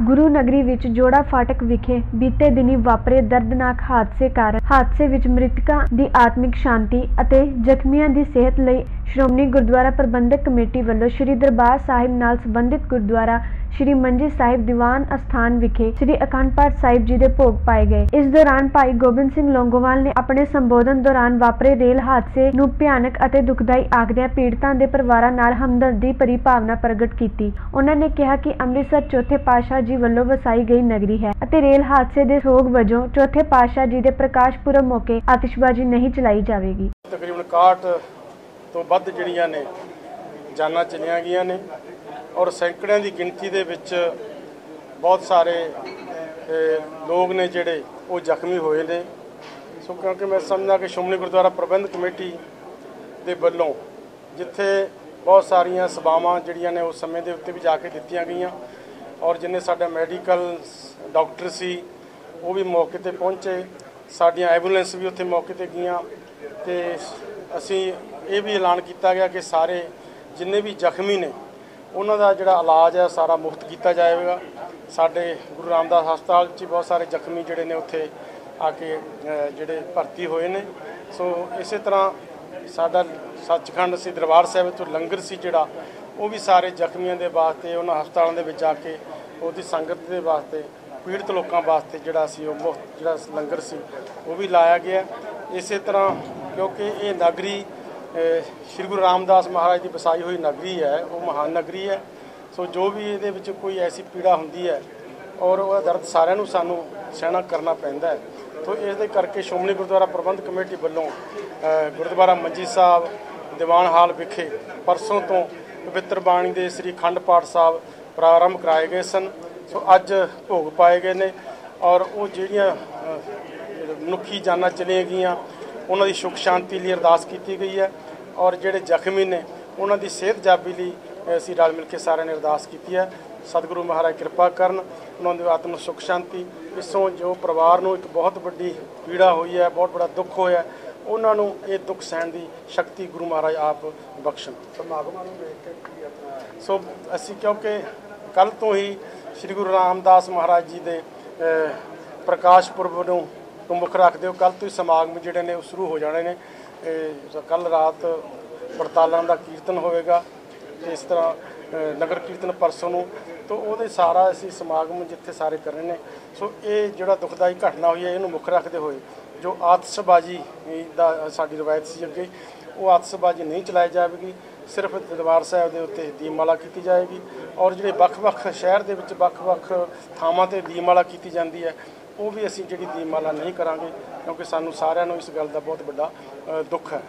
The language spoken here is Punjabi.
ਗੁਰੂ ਨਗਰੀ ਵਿੱਚ ਜੋੜਾ ਫਾਟਕ ਵਿਖੇ ਬੀਤੇ ਦਿਨੀ ਵਾਪਰੇ ਦਰਦਨਾਕ ਹਾਦਸੇ ਕਾਰਨ ਹਾਦਸੇ ਵਿੱਚ ਮ੍ਰਿਤਕਾਂ ਦੀ ਆਤਮਿਕ ਸ਼ਾਂਤੀ ਅਤੇ ਜ਼ਖਮੀਆਂ ਦੀ ਸਿਹਤ ਲਈ ਸ਼੍ਰੋਮਣੀ ਗੁਰਦੁਆਰਾ ਪ੍ਰਬੰਧਕ ਕਮੇਟੀ ਵੱਲੋਂ ਸ੍ਰੀ ਦਰਬਾਰ ਸਾਹਿਬ ਨਾਲ ਸੰਬੰਧਿਤ ਗੁਰਦੁਆਰਾ ਸ੍ਰੀ ਮੰਜੀ ਸਾਹਿਬ ਦੀਵਾਨ ਅਸਥਾਨ ਵਿਖੇ ਸ੍ਰੀ ਅਖੰਡ ਪਾਠ ਸਾਹਿਬ ਜੀ ਦੇ ਭੋਗ ਪਾਏ ਗਏ। ਇਸ ਦੌਰਾਨ ਭਾਈ ਗੋਬਿੰਦ ਸਿੰਘ ਲੌਂਗੋਵਾਲ ਨੇ ਆਪਣੇ ਸੰਬੋਧਨ ਦੌਰਾਨ ਵਾਪਰੇ ਰੇਲ ਹਾਦਸੇ ਨੂੰ ਭਿਆਨਕ ਅਤੇ ਦੁਖਦਾਈ ਆਖਦਿਆਂ ਪੀੜਤਾਂ ਦੇ ਪਰਿਵਾਰਾਂ ਨਾਲ ਹਮਦਰਦੀ ਭਰੀ ਭਾਵਨਾ ਪ੍ਰਗਟ ਕੀਤੀ। ਉਹਨਾਂ ਨੇ ਕਿਹਾ ਕਿ ਅੰਮ੍ਰਿਤਸਰ ਚੌਥੇ ਪਾਤਸ਼ਾਹ ਜੀ ਵੱਲੋਂ ਵਸਾਈ ਗਈ ਨਗਰੀ ਹੈ ਅਤੇ ਰੇਲ ਹਾਦਸੇ ਦੇ ਸੋਗ ਵਜੋਂ ਚੌਥੇ ਪਾਤਸ਼ਾਹ ਜੀ ਦੇ ਪ੍ਰਕਾਸ਼ ਪੁਰਬ ਮੌਕੇ ਆਤਿਸ਼ਬਾਜ਼ੀ ਨਹੀਂ ਚਲਾਈ ਜਾਵੇਗੀ। ਤਕਰੀਬਨ 61 ਤੋਂ ਵੱਧ ਜਿਹੜੀਆਂ ਨੇ ਜਾਨਾਂ ਚਲੀਆਂ ਗਈਆਂ ਨੇ। ਔਰ ਸੈਂਕੜਿਆਂ ਦੀ ਗਿਣਤੀ ਦੇ ਵਿੱਚ ਬਹੁਤ ਸਾਰੇ ਲੋਕ ਨੇ ਜਿਹੜੇ ਉਹ ਜ਼ਖਮੀ ਹੋਏ ਨੇ। ਸੋ ਕਿਉਂਕਿ ਮੈਂ ਸਮਝਦਾ ਕਿ ਸ਼੍ਰੋਮਣੀ ਗੁਰਦੁਆਰਾ ਪ੍ਰਬੰਧਕ ਕਮੇਟੀ ਦੇ ਵੱਲੋਂ ਜਿੱਥੇ ਬਹੁਤ ਸਾਰੀਆਂ ਸੇਵਾਵਾਂ ਜਿਹੜੀਆਂ ਨੇ ਉਸ ਸਮੇਂ ਦੇ ਉੱਤੇ ਵੀ ਜਾ ਕੇ ਦਿੱਤੀਆਂ ਗਈਆਂ ਔਰ ਜਿੰਨੇ ਸਾਡਾ ਮੈਡੀਕਲ ਡਾਕਟਰ ਸੀ, ਉਹ ਵੀ ਮੌਕੇ ਤੇ ਪਹੁੰਚੇ। ਸਾਡੀਆਂ ਐਂਬੂਲੈਂਸ ਵੀ ਉੱਥੇ ਮੌਕੇ ਤੇ ਗਈਆਂ ਤੇ ਅਸੀਂ ਇਹ ਵੀ ਐਲਾਨ ਕੀਤਾ ਗਿਆ ਕਿ ਸਾਰੇ ਜਿੰਨੇ ਵੀ ਜ਼ਖਮੀ ਨੇ ਉਹਨਾਂ ਦਾ ਜਿਹੜਾ ਇਲਾਜ ਹੈ, ਸਾਰਾ ਮੁਫਤ ਕੀਤਾ ਜਾਵੇਗਾ ਸਾਡੇ ਗੁਰੂ ਰਾਮਦਾਸ ਹਸਪਤਾਲ 'ਚ ਬਹੁਤ ਸਾਰੇ ਜ਼ਖਮੀ ਜਿਹੜੇ ਨੇ ਉੱਥੇ ਆ ਕੇ ਜਿਹੜੇ ਭਰਤੀ ਹੋਏ ਨੇ। ਸੋ ਇਸੇ ਤਰ੍ਹਾਂ ਸਾਡਾ ਸੱਚਖੰਡ ਸੀ ਦਰਬਾਰ ਸਾਹਿਬ ਤੋਂ ਲੰਗਰ ਸੀ ਜਿਹੜਾ, ਉਹ ਵੀ ਸਾਰੇ ਜ਼ਖਮੀਆਂ ਦੇ ਵਾਸਤੇ, ਉਹਨਾਂ ਹਸਪਤਾਲਾਂ ਦੇ ਵਿੱਚ ਜਾ ਕੇ, ਉਹਦੀ ਸੰਗਤ ਦੇ ਵਾਸਤੇ, ਪੀੜਤ ਲੋਕਾਂ ਵਾਸਤੇ ਜਿਹੜਾ ਸੀ, ਉਹ ਮੁਫਤ ਜਿਹੜਾ ਲੰਗਰ ਸੀ, ਉਹ ਵੀ ਲਾਇਆ ਗਿਆ। ਇਸੇ ਤਰ੍ਹਾਂ ਕਿਉਂਕਿ ਇਹ ਨਗਰੀ ਸ਼੍ਰੀ ਗੁਰੂ ਰਾਮਦਾਸ ਮਹਾਰਾਜ ਦੀ ਵਸਾਈ ਹੋਈ ਨਗਰੀ ਹੈ, ਉਹ ਮਹਾਨ ਨਗਰੀ ਹੈ। ਸੋ ਜੋ ਵੀ ਇਹਦੇ ਵਿੱਚ ਕੋਈ ਐਸੀ ਪੀੜਾ ਹੁੰਦੀ ਹੈ ਔਰ ਉਹ ਦਰਦ ਸਾਰਿਆਂ ਨੂੰ ਸਾਨੂੰ ਸਹਿਣਾ ਕਰਨਾ ਪੈਂਦਾ ਹੈ। ਤੋ ਇਸ ਦੇ ਕਰਕੇ ਸ਼੍ਰੋਮਣੀ ਗੁਰਦੁਆਰਾ ਪ੍ਰਬੰਧਕ ਕਮੇਟੀ ਵੱਲੋਂ ਗੁਰਦੁਆਰਾ ਮੰਜੀ ਸਾਹਿਬ, ਦੀਵਾਨ ਹਾਲ ਵਿਖੇ ਪਰਸੋਂ ਤੋਂ ਪਵਿੱਤਰ ਬਾਣੀ ਦੇ ਸ੍ਰੀ ਅਖੰਡ ਪਾਠ ਸਾਹਿਬ ਪ੍ਰਾਰੰਭ ਕਰਾਏ ਗਏ ਸਨ। ਸੋ ਅੱਜ ਭੋਗ ਪਾਏ ਗਏ ਨੇ ਔਰ ਉਹ ਜਿਹੜੀਆਂ ਮਨੁੱਖੀ ਜਾਨਾਂ ਚਲੀਆਂ ਗਈਆਂ ਉਹਨਾਂ ਦੀ ਸੁਖ ਸ਼ਾਂਤੀ ਲਈ ਅਰਦਾਸ ਕੀਤੀ ਗਈ ਹੈ ਔਰ ਜਿਹੜੇ ਜ਼ਖਮੀ ਨੇ ਉਹਨਾਂ ਦੀ ਸਿਹਤ ਜਾਬੀ ਲਈ ਅਸੀਂ ਰਲ ਮਿਲ ਕੇ ਸਾਰਿਆਂ ਨੇ ਅਰਦਾਸ ਕੀਤੀ ਹੈ। ਸਤਿਗੁਰੂ ਮਹਾਰਾਜ ਕਿਰਪਾ ਕਰਨ ਉਹਨਾਂ ਦੀ ਆਤਮ ਨੂੰ ਸੁਖ ਸ਼ਾਂਤੀ ਇਸੋਂ ਜੋ ਪਰਿਵਾਰ ਨੂੰ ਇੱਕ ਬਹੁਤ ਵੱਡੀ ਪੀੜਾ ਹੋਈ ਹੈ ਬਹੁਤ ਬੜਾ ਦੁੱਖ ਹੋਇਆ ਉਹਨਾਂ ਨੂੰ ਇਹ ਦੁੱਖ ਸਹਿਣ ਦੀ ਸ਼ਕਤੀ ਗੁਰੂ ਮਹਾਰਾਜ ਆਪ ਬਖਸ਼ਣ। ਸਮਾਗਮਾਂ ਨੂੰ ਵੇਖ ਕੇ ਕੀ ਆਪਣਾ ਸੋ ਅਸੀਂ ਕਿਉਂਕਿ ਕੱਲ ਤੋਂ ਹੀ ਸ੍ਰੀ ਗੁਰੂ ਰਾਮਦਾਸ ਮਹਾਰਾਜ ਜੀ ਦੇ ਪ੍ਰਕਾਸ਼ ਪੁਰਬ ਨੂੰ ਤੋਂ ਮੁੱਖ ਰੱਖਦੇ ਹੋ ਕੱਲ ਤੋਂ ਹੀ ਸਮਾਗਮ ਜਿਹੜੇ ਨੇ ਉਹ ਸ਼ੁਰੂ ਹੋ ਜਾਣੇ ਨੇ। ਕੱਲ ਰਾਤ ਪੜਤਾਲਾਂ ਦਾ ਕੀਰਤਨ ਹੋਵੇਗਾ। ਇਸ ਤਰ੍ਹਾਂ ਨਗਰ ਕੀਰਤਨ ਪਰਸੋਂ ਨੂੰ। ਤੋਂ ਉਹਦੇ ਸਾਰਾ ਅਸੀਂ ਸਮਾਗਮ ਜਿੱਥੇ ਸਾਰੇ ਕਰਨੇ ਨੇ। ਸੋ ਇਹ ਜਿਹੜਾ ਦੁਖਦਾਈ ਘਟਨਾ ਹੋਈ ਹੈ, ਇਹਨੂੰ ਮੁੱਖ ਰੱਖਦੇ ਹੋਏ ਜੋ ਆਤਸ਼ਬਾਜ਼ੀ ਦਾ ਸਾਡੀ ਰਵਾਇਤ ਸੀ ਅੱਗੇ, ਉਹ ਆਤਸ਼ਬਾਜ਼ੀ ਨਹੀਂ ਚਲਾਈ ਜਾਵੇਗੀ। ਸਿਰਫ ਦਰਬਾਰ ਸਾਹਿਬ ਦੇ ਉੱਤੇ ਦੀਪਮਾਲਾ ਕੀਤੀ ਜਾਏਗੀ। ਔਰ ਜਿਹੜੇ ਵੱਖ-ਵੱਖ ਸ਼ਹਿਰ ਦੇ ਵਿੱਚ ਵੱਖ-ਵੱਖ ਥਾਵਾਂ ਤੇ ਦੀਪਮਾਲਾ ਕੀਤੀ ਜਾਂਦੀ ਹੈ ਉਹ ਵੀ ਅਸੀਂ ਜਿਹੜੀ ਦੀਪਮਾਲਾ ਨਹੀਂ ਕਰਾਂਗੇ, ਕਿਉਂਕਿ ਸਾਨੂੰ ਸਾਰਿਆਂ ਨੂੰ ਇਸ ਗੱਲ ਦਾ ਬਹੁਤ ਵੱਡਾ ਦੁੱਖ ਹੈ।